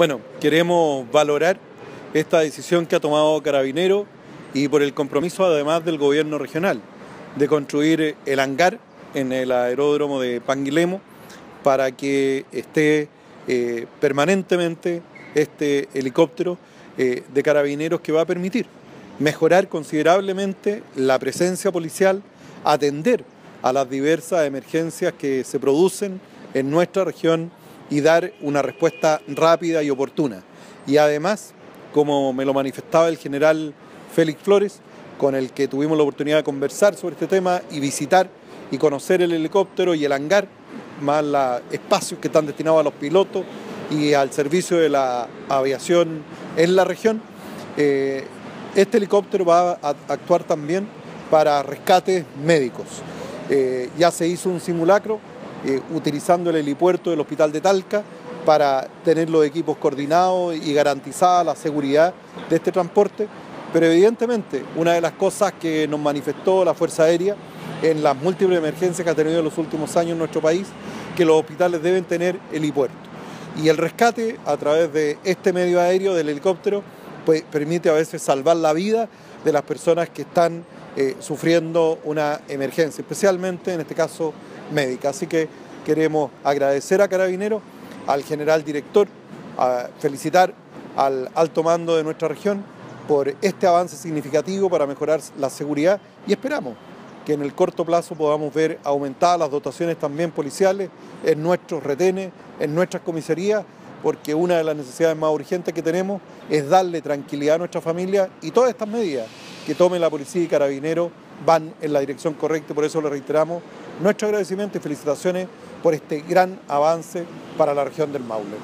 Bueno, queremos valorar esta decisión que ha tomado Carabinero y por el compromiso además del gobierno regional de construir el hangar en el aeródromo de Panguilemo para que esté eh, permanentemente este helicóptero eh, de carabineros que va a permitir mejorar considerablemente la presencia policial, atender a las diversas emergencias que se producen en nuestra región y dar una respuesta rápida y oportuna. Y además, como me lo manifestaba el general Félix Flores, con el que tuvimos la oportunidad de conversar sobre este tema y visitar y conocer el helicóptero y el hangar, más los espacios que están destinados a los pilotos y al servicio de la aviación en la región. Eh, este helicóptero va a actuar también para rescates médicos. Eh, ya se hizo un simulacro eh, utilizando el helipuerto del Hospital de Talca para tener los equipos coordinados y garantizada la seguridad de este transporte. Pero evidentemente una de las cosas que nos manifestó la Fuerza Aérea en las múltiples emergencias que ha tenido en los últimos años en nuestro país, que los hospitales deben tener helipuerto. Y el rescate a través de este medio aéreo, del helicóptero, pues, permite a veces salvar la vida de las personas que están eh, sufriendo una emergencia, especialmente en este caso médica. Así que queremos agradecer a Carabineros, al general director, a felicitar al alto mando de nuestra región por este avance significativo para mejorar la seguridad y esperamos que en el corto plazo podamos ver aumentadas las dotaciones también policiales en nuestros retenes, en nuestras comisarías, porque una de las necesidades más urgentes que tenemos es darle tranquilidad a nuestra familia y todas estas medidas que tome la policía y carabineros van en la dirección correcta y por eso le reiteramos nuestro agradecimiento y felicitaciones por este gran avance para la región del Maule.